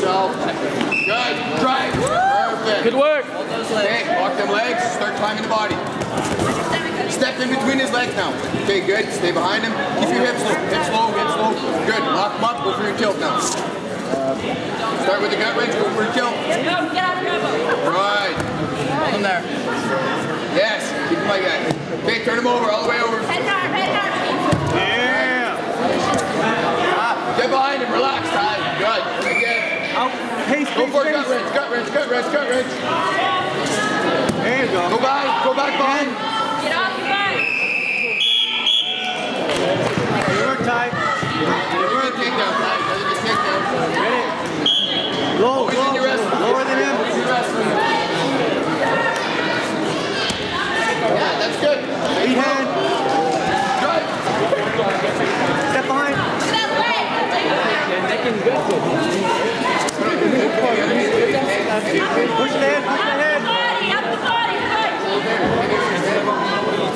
yourself. Good. Drive. Perfect. Good work. Okay, walk them legs, start climbing the body. Step in between his legs now. Okay, good. Stay behind him. Keep your hips low. Hips low, hips low. Good. Lock them up. Go for your tilt now. Start with the gut wrench. Go for your tilt. Right. Hold him there. Yes. Keep him like that. Okay, turn him over. All the way over. Yeah. Get behind him. Relax, Ty. Good. Again. Out. Pace, Go pace, for a pace. gut wrench. Gut wrench. Gut wrench. Gut wrench. There you go. Go back. Go back behind. Good work, Ty. We're gonna takedown, Ty. Gotta get takedown. Ready? Low, Always your low. Lower than him. Always in your wrestling. Yeah, that's good. Lead hand. Good. Step behind. Push the head. Push the head. Three legs. Stay low. Go.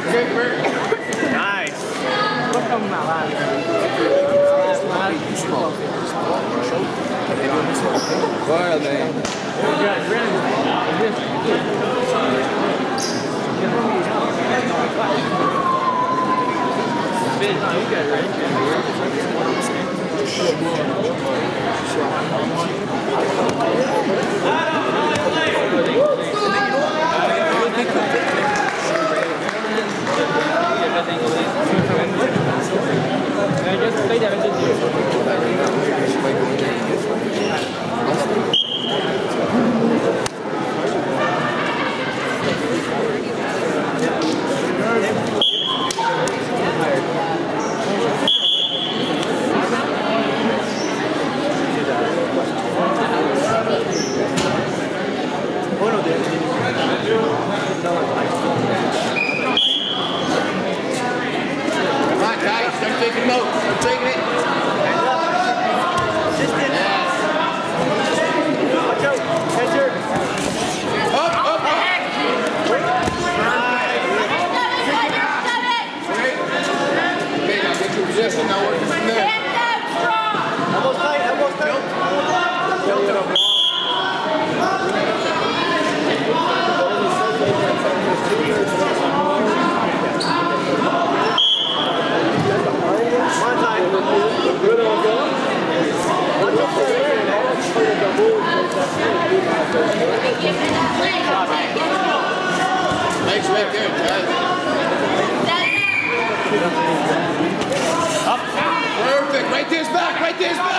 Woohoo. Good work. Nice. Bueno, de. right there.